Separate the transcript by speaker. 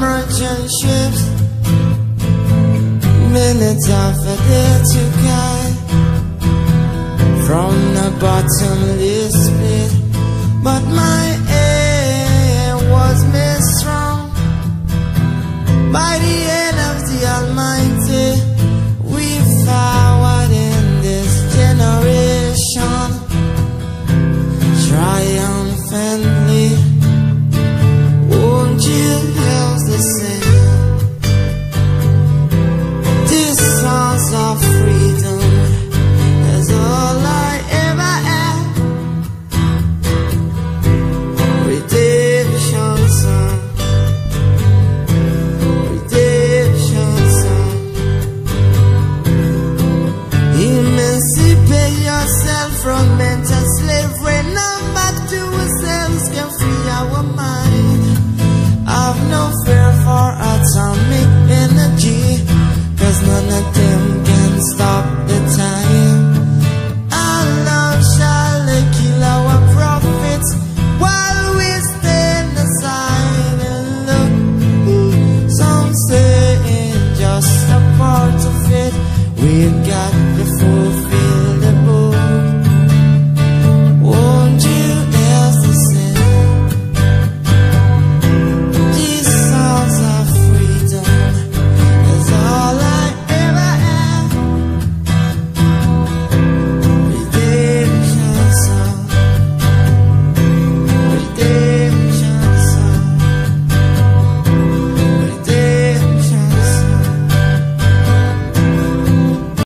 Speaker 1: merchant ships. Minutes I forget to guide. From the bottomless pit. But my Yourself from mental slavery. Now back to ourselves can free our mind. I've no fear for atomic energy, cause none of them.